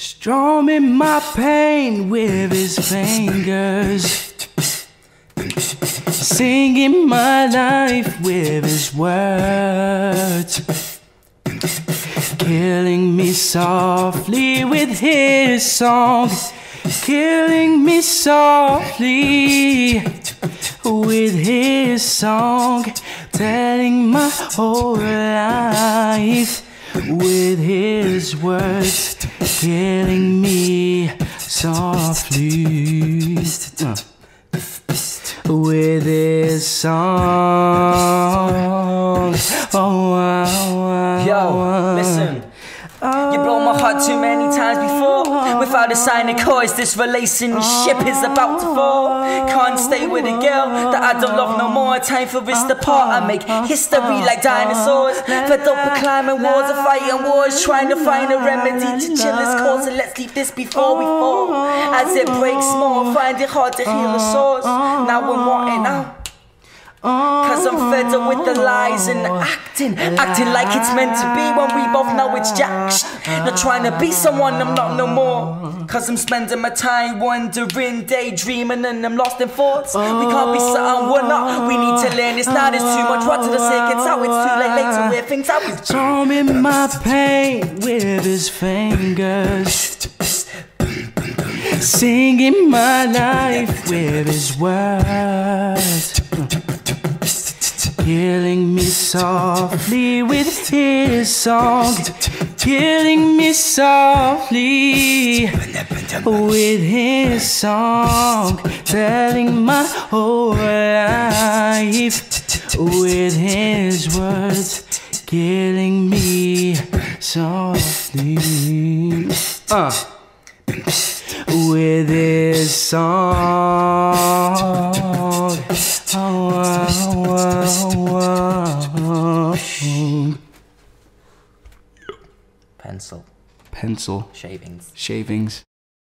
Strumming my pain with his fingers. Singing my life with his words. Killing me softly with his song. Killing me softly with his song. Telling my whole life with his words killing me softly with his song. You blow my heart too many times before. Without a sign of cause, this relationship is about to fall. Can't stay with a girl that I don't love no more. Time for us to part. I make history like dinosaurs. Fed up with climbing walls and fighting wars. Trying to find a remedy to chill this cause. So let's leave this before we fall. As it breaks more, find it hard to heal the sores. Now I'm wanting out. Cause I'm fed up with the lies and acting. Acting like it's meant to be when we both know it's jack Not trying to be someone I'm not no more. Cause I'm spending my time wondering, daydreaming and I'm lost in thoughts. We can't be something we're not, we need to learn. It's not, it's too much. What to the sick, it's out, it's too late, late to wear things out Strumming my pain with his fingers. Singing my life with his words Killing me softly with his song. Killing me softly with his song. Telling my whole life with his words. Killing me softly. Uh, With his song oh. Pencil, Pencil. Shavings. Shavings